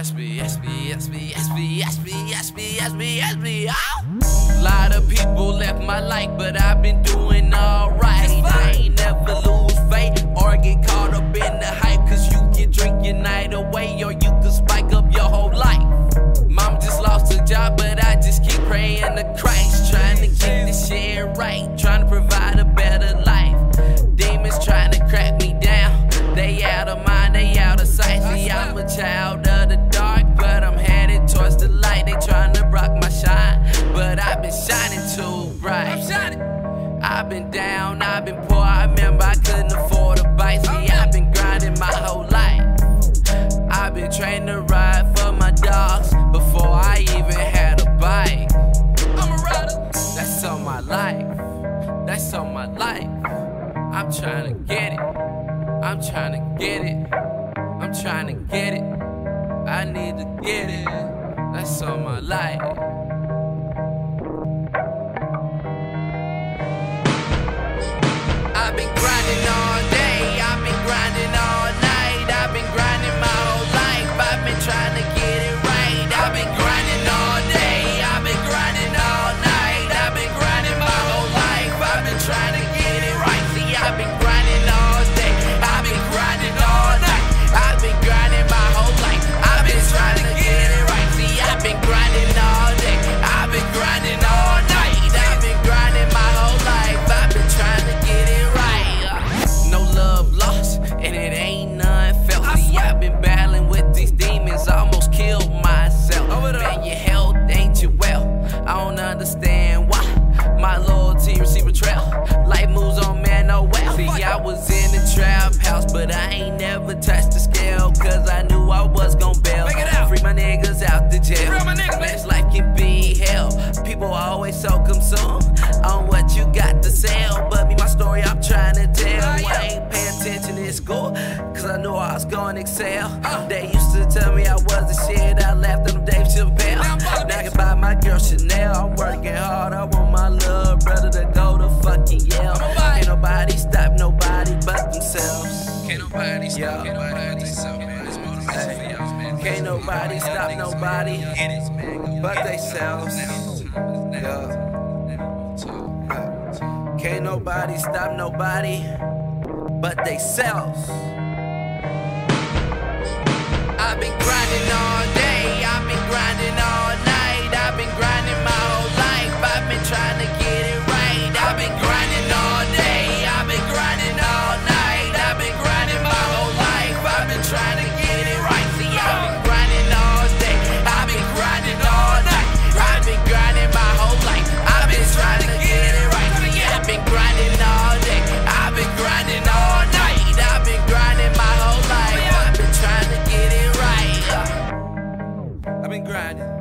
Yes, A ah. lot of people left my life, but I've been doing alright. I ain't never lose. I've been down, I've been poor. I remember I couldn't afford a bike. See, I've been grinding my whole life. I've been trained to ride for my dogs before I even had a bike. I'm a rider. That's on my life. That's on my life. I'm trying to get it. I'm trying to get it. I'm trying to get it. I need to get it. That's on my life. My loyalty receive a betrayal. Life moves on, man, oh well. See, I was in the trap house, but I ain't never touched the scale, cause I knew I was gon' bail. Free my niggas out the jail. Man's life can be hell. People always so consumed on what you got to sell. But me, my story, I'm trying to tell. I ain't paying attention in school, cause I knew I was to excel. They Yeah. Can't nobody, stop, nobody nobody. but themselves. Yeah. Can't nobody stop nobody. But themselves. I've been grinding all day, I've been grinding all night, I've been grinding my whole life, I've been trying to grinding.